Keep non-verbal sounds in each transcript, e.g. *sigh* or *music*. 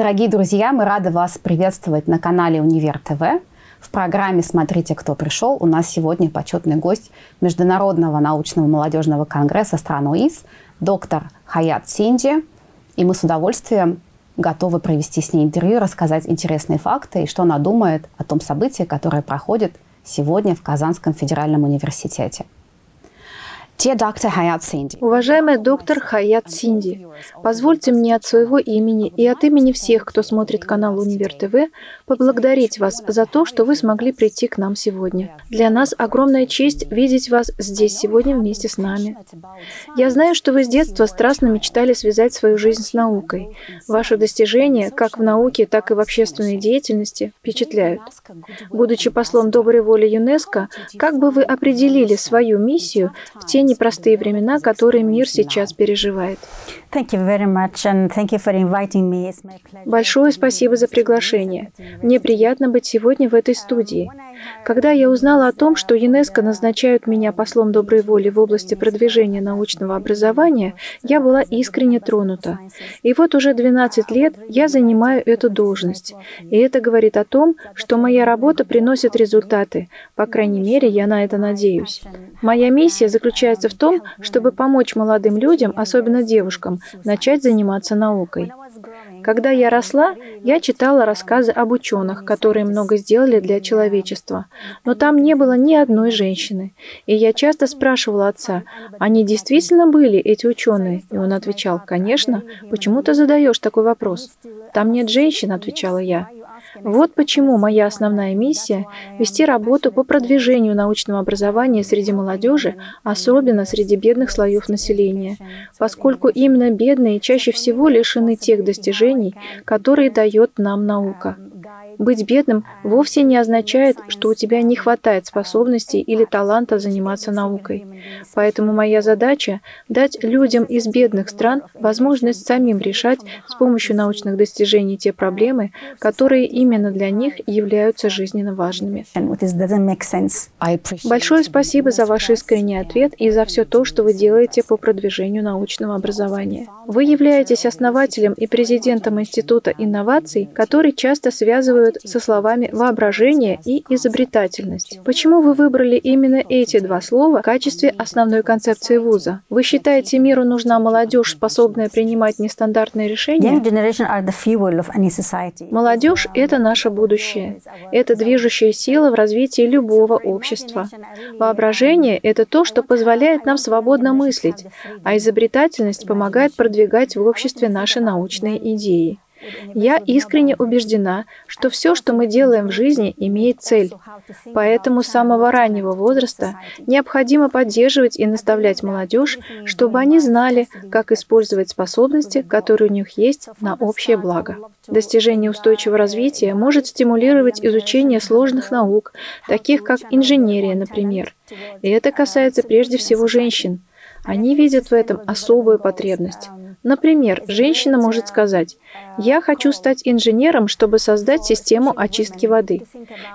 Дорогие друзья, мы рады вас приветствовать на канале Универ ТВ. В программе «Смотрите, кто пришел» у нас сегодня почетный гость Международного научного молодежного конгресса стран УИС, доктор Хаят Синди. И мы с удовольствием готовы провести с ней интервью, рассказать интересные факты и что она думает о том событии, которое проходит сегодня в Казанском федеральном университете. Уважаемый доктор Хаят Синди, позвольте мне от своего имени и от имени всех, кто смотрит канал Универ ТВ, поблагодарить вас за то, что вы смогли прийти к нам сегодня. Для нас огромная честь видеть вас здесь сегодня вместе с нами. Я знаю, что вы с детства страстно мечтали связать свою жизнь с наукой. Ваши достижения, как в науке, так и в общественной деятельности, впечатляют. Будучи послом доброй воли юНЕСКО, как бы вы определили свою миссию в те непростые времена, которые мир сейчас переживает. Большое спасибо за приглашение. Мне приятно быть сегодня в этой студии. Когда я узнала о том, что ЮНЕСКО назначают меня послом доброй воли в области продвижения научного образования, я была искренне тронута. И вот уже 12 лет я занимаю эту должность. И это говорит о том, что моя работа приносит результаты. По крайней мере, я на это надеюсь. Моя миссия заключается в том, чтобы помочь молодым людям, особенно девушкам, начать заниматься наукой. Когда я росла, я читала рассказы об ученых, которые много сделали для человечества, но там не было ни одной женщины. И я часто спрашивала отца, они действительно были, эти ученые? И он отвечал, конечно, почему ты задаешь такой вопрос? Там нет женщин, отвечала я. Вот почему моя основная миссия – вести работу по продвижению научного образования среди молодежи, особенно среди бедных слоев населения, поскольку именно бедные чаще всего лишены тех достижений, которые дает нам наука. Быть бедным вовсе не означает, что у тебя не хватает способностей или таланта заниматься наукой. Поэтому моя задача – дать людям из бедных стран возможность самим решать с помощью научных достижений те проблемы, которые именно для них являются жизненно важными. Большое спасибо за ваш искренний ответ и за все то, что вы делаете по продвижению научного образования. Вы являетесь основателем и президентом Института инноваций, который часто связывают связывают со словами «воображение» и «изобретательность». Почему вы выбрали именно эти два слова в качестве основной концепции вуза? Вы считаете, миру нужна молодежь, способная принимать нестандартные решения? Молодежь – это наше будущее. Это движущая сила в развитии любого общества. Воображение – это то, что позволяет нам свободно мыслить, а изобретательность помогает продвигать в обществе наши научные идеи. Я искренне убеждена, что все, что мы делаем в жизни, имеет цель. Поэтому с самого раннего возраста необходимо поддерживать и наставлять молодежь, чтобы они знали, как использовать способности, которые у них есть, на общее благо. Достижение устойчивого развития может стимулировать изучение сложных наук, таких как инженерия, например. И это касается прежде всего женщин. Они видят в этом особую потребность. Например, женщина может сказать, «Я хочу стать инженером, чтобы создать систему очистки воды».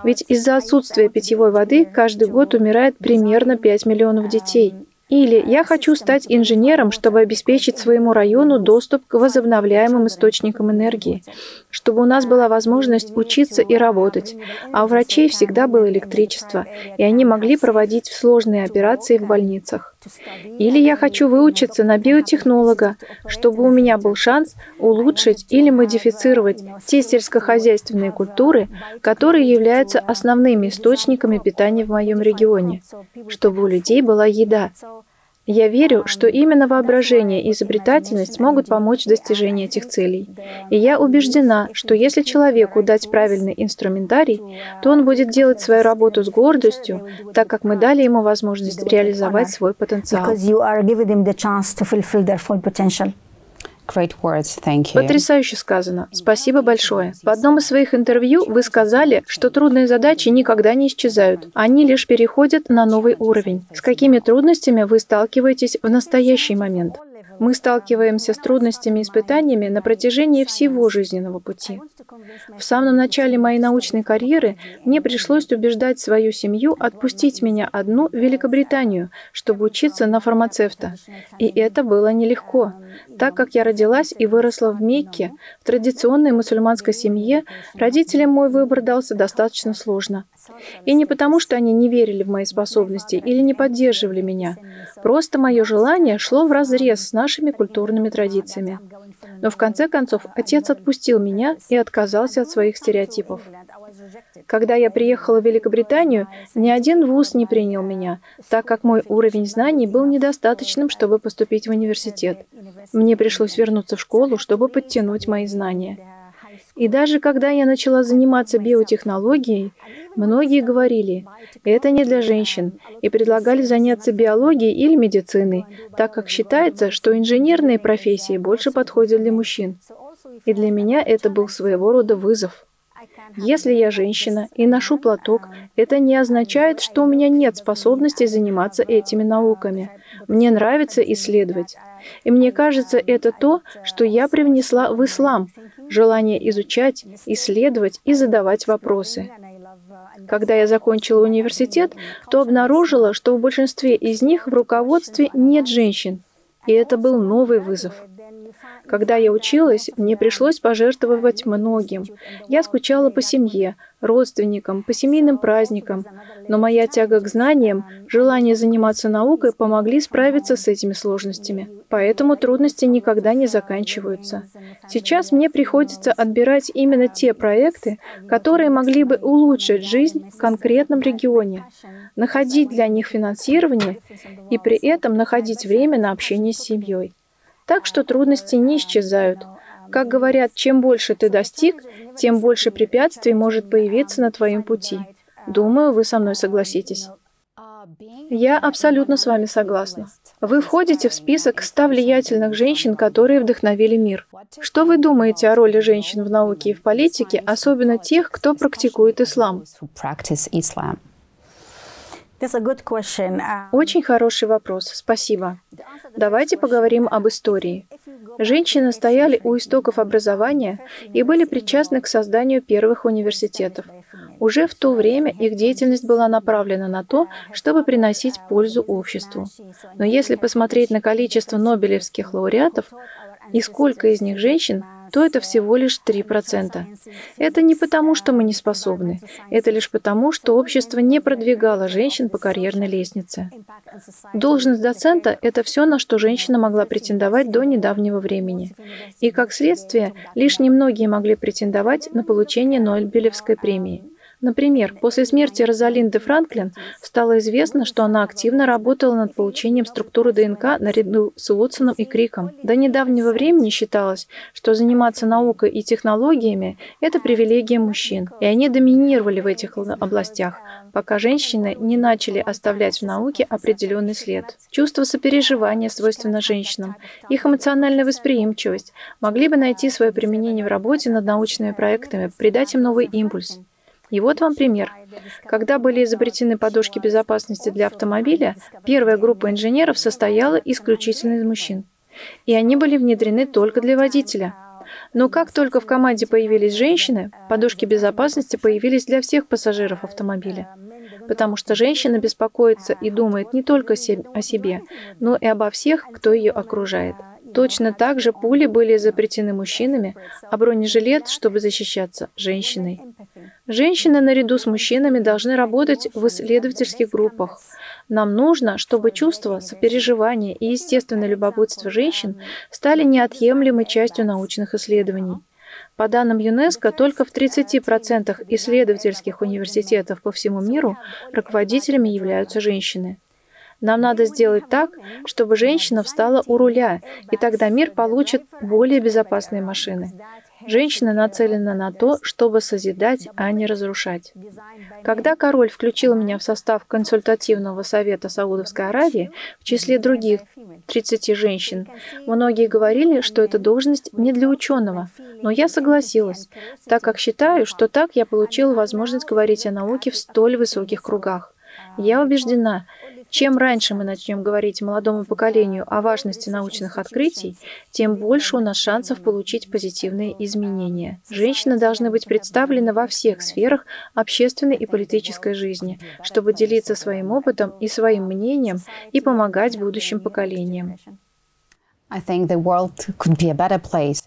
Ведь из-за отсутствия питьевой воды каждый год умирает примерно 5 миллионов детей. Или я хочу стать инженером, чтобы обеспечить своему району доступ к возобновляемым источникам энергии, чтобы у нас была возможность учиться и работать, а у врачей всегда было электричество, и они могли проводить сложные операции в больницах. Или я хочу выучиться на биотехнолога, чтобы у меня был шанс улучшить или модифицировать те сельскохозяйственные культуры, которые являются основными источниками питания в моем регионе, чтобы у людей была еда. Я верю, что именно воображение и изобретательность могут помочь в достижении этих целей. И я убеждена, что если человеку дать правильный инструментарий, то он будет делать свою работу с гордостью, так как мы дали ему возможность реализовать свой потенциал. Потрясающе сказано. Спасибо большое. В одном из своих интервью вы сказали, что трудные задачи никогда не исчезают. Они лишь переходят на новый уровень. С какими трудностями вы сталкиваетесь в настоящий момент? Мы сталкиваемся с трудностями и испытаниями на протяжении всего жизненного пути. В самом начале моей научной карьеры мне пришлось убеждать свою семью отпустить меня одну в Великобританию, чтобы учиться на фармацевта. И это было нелегко. Так как я родилась и выросла в Мекке, в традиционной мусульманской семье, родителям мой выбор дался достаточно сложно. И не потому, что они не верили в мои способности или не поддерживали меня. Просто мое желание шло вразрез с нашими культурными традициями. Но в конце концов отец отпустил меня и отказался от своих стереотипов. Когда я приехала в Великобританию, ни один вуз не принял меня, так как мой уровень знаний был недостаточным, чтобы поступить в университет. Мне пришлось вернуться в школу, чтобы подтянуть мои знания. И даже когда я начала заниматься биотехнологией, многие говорили, это не для женщин, и предлагали заняться биологией или медициной, так как считается, что инженерные профессии больше подходят для мужчин. И для меня это был своего рода вызов. Если я женщина и ношу платок, это не означает, что у меня нет способности заниматься этими науками. Мне нравится исследовать. И мне кажется, это то, что я привнесла в ислам – желание изучать, исследовать и задавать вопросы. Когда я закончила университет, то обнаружила, что в большинстве из них в руководстве нет женщин. И это был новый вызов. Когда я училась, мне пришлось пожертвовать многим. Я скучала по семье, родственникам, по семейным праздникам, но моя тяга к знаниям, желание заниматься наукой помогли справиться с этими сложностями. Поэтому трудности никогда не заканчиваются. Сейчас мне приходится отбирать именно те проекты, которые могли бы улучшить жизнь в конкретном регионе, находить для них финансирование и при этом находить время на общение с семьей. Так что трудности не исчезают. Как говорят, чем больше ты достиг, тем больше препятствий может появиться на твоем пути. Думаю, вы со мной согласитесь. Я абсолютно с вами согласна. Вы входите в список 100 влиятельных женщин, которые вдохновили мир. Что вы думаете о роли женщин в науке и в политике, особенно тех, кто практикует ислам? Uh, Очень хороший вопрос, спасибо. Давайте поговорим об истории. Женщины стояли у истоков образования и были причастны к созданию первых университетов. Уже в то время их деятельность была направлена на то, чтобы приносить пользу обществу. Но если посмотреть на количество нобелевских лауреатов и сколько из них женщин, то это всего лишь 3%. Это не потому, что мы не способны, это лишь потому, что общество не продвигало женщин по карьерной лестнице. Должность доцента – это все, на что женщина могла претендовать до недавнего времени. И, как следствие, лишь немногие могли претендовать на получение Нобелевской премии – Например, после смерти Розалинды Франклин стало известно, что она активно работала над получением структуры ДНК наряду с Уотсоном и Криком. До недавнего времени считалось, что заниматься наукой и технологиями – это привилегия мужчин, и они доминировали в этих областях, пока женщины не начали оставлять в науке определенный след. Чувство сопереживания свойственно женщинам, их эмоциональная восприимчивость могли бы найти свое применение в работе над научными проектами, придать им новый импульс. И вот вам пример. Когда были изобретены подушки безопасности для автомобиля, первая группа инженеров состояла исключительно из мужчин. И они были внедрены только для водителя. Но как только в команде появились женщины, подушки безопасности появились для всех пассажиров автомобиля. Потому что женщина беспокоится и думает не только о себе, но и обо всех, кто ее окружает. Точно так же пули были запретены мужчинами, а бронежилет, чтобы защищаться, женщиной. Женщины наряду с мужчинами должны работать в исследовательских группах. Нам нужно, чтобы чувство, сопереживание и естественное любопытство женщин стали неотъемлемой частью научных исследований. По данным ЮНЕСКО, только в 30% исследовательских университетов по всему миру руководителями являются женщины. Нам надо сделать так, чтобы женщина встала у руля, и тогда мир получит более безопасные машины. Женщина нацелена на то, чтобы созидать, а не разрушать. Когда король включил меня в состав консультативного совета Саудовской Аравии, в числе других 30 женщин, многие говорили, что эта должность не для ученого, но я согласилась, так как считаю, что так я получила возможность говорить о науке в столь высоких кругах. Я убеждена, Чем раньше мы начнем говорить молодому поколению о важности научных открытий, тем больше у нас шансов получить позитивные изменения. Женщины должны быть представлены во всех сферах общественной и политической жизни, чтобы делиться своим опытом и своим мнением и помогать будущим поколениям.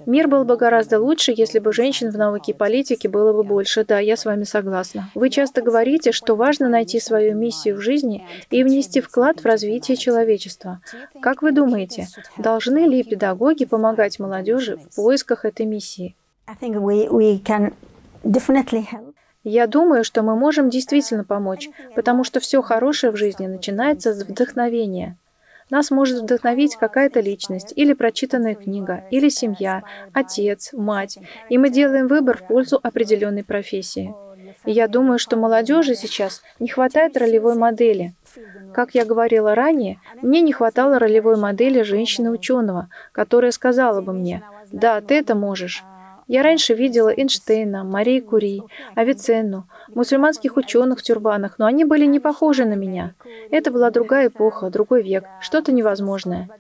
Мир был бы гораздо лучше, если бы женщин в науке и политике было бы больше. Да, я с вами согласна. Вы часто говорите, что важно найти свою миссию в жизни и внести вклад в развитие человечества. Как вы думаете, должны ли педагоги помогать молодежи в поисках этой миссии? Я думаю, что мы можем действительно помочь, потому что все хорошее в жизни начинается с вдохновения. Нас может вдохновить какая-то личность, или прочитанная книга, или семья, отец, мать, и мы делаем выбор в пользу определенной профессии. И я думаю, что молодежи сейчас не хватает ролевой модели. Как я говорила ранее, мне не хватало ролевой модели женщины-ученого, которая сказала бы мне, «Да, ты это можешь». Я раньше видела Эйнштейна, Марии Кури, Авиценну, мусульманских ученых в тюрбанах, но они были не похожи на меня. Это была другая эпоха, другой век, что-то невозможное.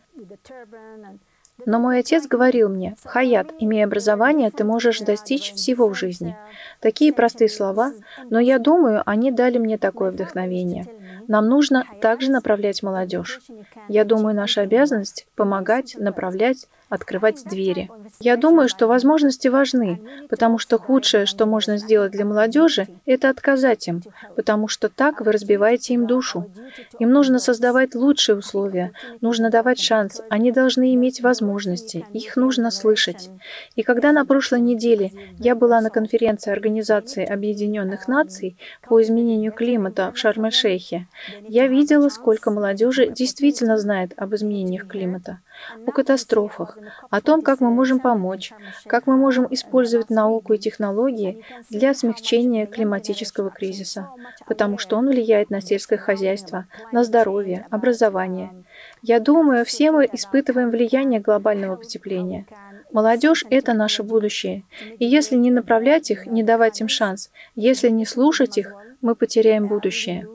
Но мой отец говорил мне, «Хаят, имея образование, ты можешь достичь всего в жизни». Такие простые слова, но я думаю, они дали мне такое вдохновение. Нам нужно также направлять молодежь. Я думаю, наша обязанность – помогать, направлять, открывать двери. Я думаю, что возможности важны, потому что худшее, что можно сделать для молодежи, это отказать им, потому что так вы разбиваете им душу. Им нужно создавать лучшие условия, нужно давать шанс, они должны иметь возможности, их нужно слышать. И когда на прошлой неделе я была на конференции Организации Объединенных Наций по изменению климата в Шарм-эль-Шейхе, я видела, сколько молодежи действительно знает об изменениях климата о катастрофах, о том, как мы можем помочь, как мы можем использовать науку и технологии для смягчения климатического кризиса, потому что он влияет на сельское хозяйство, на здоровье, образование. Я думаю, все мы испытываем влияние глобального потепления. Молодежь – это наше будущее. И если не направлять их, не давать им шанс, если не слушать их, мы потеряем будущее.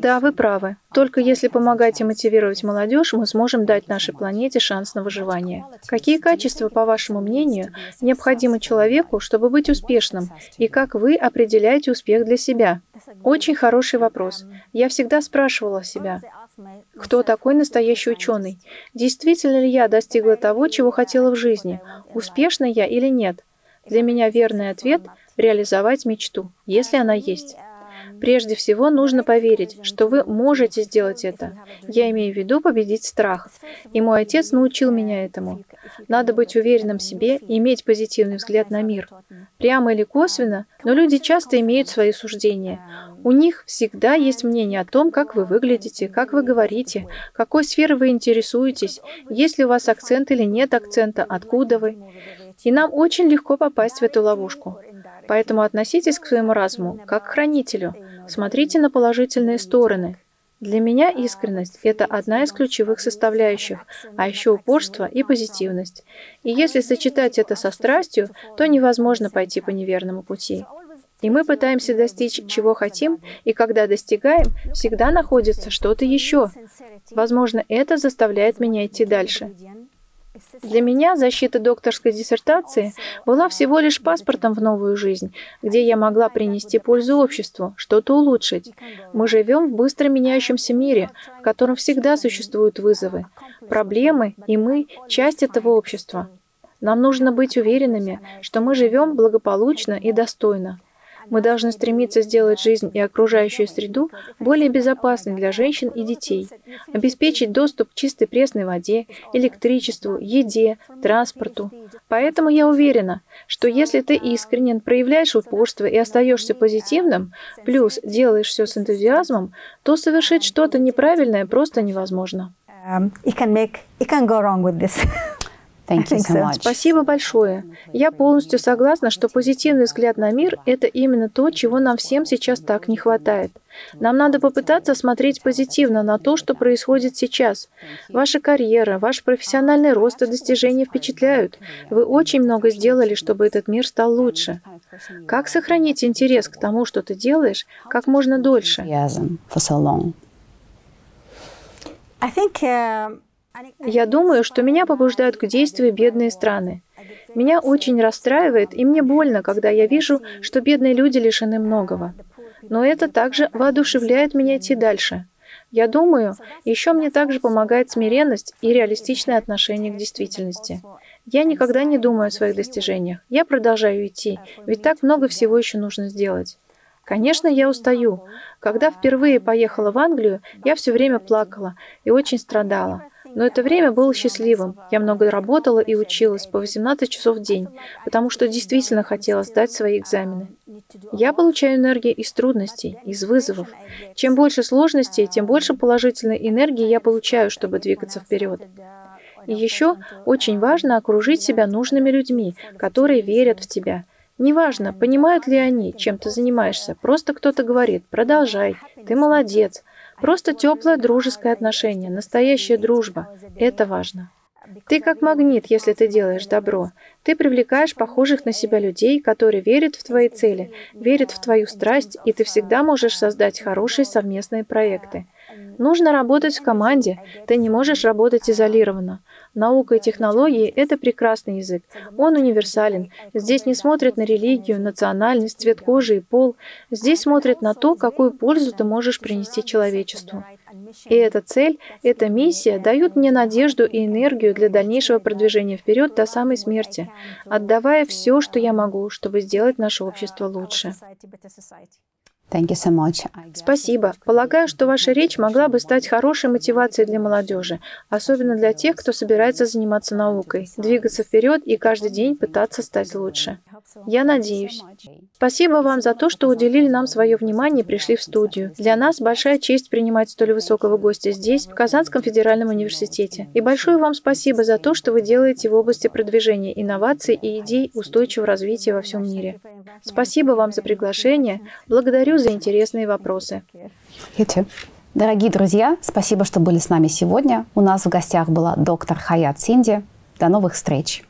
Да, вы правы. Только если помогать и мотивировать молодежь, мы сможем дать нашей планете шанс на выживание. Какие качества, по вашему мнению, необходимы человеку, чтобы быть успешным? И как вы определяете успех для себя? Очень хороший вопрос. Я всегда спрашивала себя, кто такой настоящий ученый? Действительно ли я достигла того, чего хотела в жизни? Успешна я или нет? Для меня верный ответ – реализовать мечту, если она есть. Прежде всего нужно поверить, что вы можете сделать это. Я имею в виду победить страх. И мой отец научил меня этому. Надо быть уверенным в себе и иметь позитивный взгляд на мир. Прямо или косвенно, но люди часто имеют свои суждения. У них всегда есть мнение о том, как вы выглядите, как вы говорите, какой сферы вы интересуетесь, есть ли у вас акцент или нет акцента, откуда вы. И нам очень легко попасть в эту ловушку. Поэтому относитесь к своему разуму как к хранителю. Смотрите на положительные стороны. Для меня искренность – это одна из ключевых составляющих, а еще упорство и позитивность. И если сочетать это со страстью, то невозможно пойти по неверному пути. И мы пытаемся достичь, чего хотим, и когда достигаем, всегда находится что-то еще. Возможно, это заставляет меня идти дальше. Для меня защита докторской диссертации была всего лишь паспортом в новую жизнь, где я могла принести пользу обществу, что-то улучшить. Мы живем в быстро меняющемся мире, в котором всегда существуют вызовы, проблемы, и мы – часть этого общества. Нам нужно быть уверенными, что мы живем благополучно и достойно. Мы должны стремиться сделать жизнь и окружающую среду более безопасной для женщин и детей, обеспечить доступ к чистой пресной воде, электричеству, еде, транспорту. Поэтому я уверена, что если ты искренен, проявляешь упорство и остаешься позитивным, плюс делаешь все с энтузиазмом, то совершить что-то неправильное просто невозможно. Um, it can make, it can go wrong with this. *laughs* Thank you so much. Спасибо большое. Я полностью согласна, что позитивный взгляд на мир – это именно то, чего нам всем сейчас так не хватает. Нам надо попытаться смотреть позитивно на то, что происходит сейчас. Ваша карьера, ваш профессиональный рост и достижения впечатляют. Вы очень много сделали, чтобы этот мир стал лучше. Как сохранить интерес к тому, что ты делаешь, как можно дольше? Я думаю, что меня побуждают к действию бедные страны. Меня очень расстраивает и мне больно, когда я вижу, что бедные люди лишены многого. Но это также воодушевляет меня идти дальше. Я думаю, еще мне также помогает смиренность и реалистичное отношение к действительности. Я никогда не думаю о своих достижениях. Я продолжаю идти, ведь так много всего еще нужно сделать. Конечно, я устаю. Когда впервые поехала в Англию, я все время плакала и очень страдала. Но это время было счастливым. Я много работала и училась по 18 часов в день, потому что действительно хотела сдать свои экзамены. Я получаю энергию из трудностей, из вызовов. Чем больше сложностей, тем больше положительной энергии я получаю, чтобы двигаться вперед. И еще очень важно окружить себя нужными людьми, которые верят в тебя. Неважно, понимают ли они, чем ты занимаешься, просто кто-то говорит «продолжай», «ты молодец», Просто теплое дружеское отношение, настоящая дружба. Это важно. Ты как магнит, если ты делаешь добро. Ты привлекаешь похожих на себя людей, которые верят в твои цели, верят в твою страсть, и ты всегда можешь создать хорошие совместные проекты. Нужно работать в команде, ты не можешь работать изолированно. Наука и технологии – это прекрасный язык. Он универсален. Здесь не смотрят на религию, национальность, цвет кожи и пол. Здесь смотрят на то, какую пользу ты можешь принести человечеству. И эта цель, эта миссия дают мне надежду и энергию для дальнейшего продвижения вперед до самой смерти, отдавая все, что я могу, чтобы сделать наше общество лучше. Спасибо. Полагаю, что ваша речь могла бы стать хорошей мотивацией для молодежи, особенно для тех, кто собирается заниматься наукой, двигаться вперед и каждый день пытаться стать лучше. Я надеюсь. Спасибо вам за то, что уделили нам свое внимание и пришли в студию. Для нас большая честь принимать столь высокого гостя здесь, в Казанском федеральном университете. И большое вам спасибо за то, что вы делаете в области продвижения инноваций и идей устойчивого развития во всем мире. Спасибо вам за приглашение. Благодарю за интересные вопросы. Дорогие друзья, спасибо, что были с нами сегодня. У нас в гостях была доктор Хаят Синди. До новых встреч!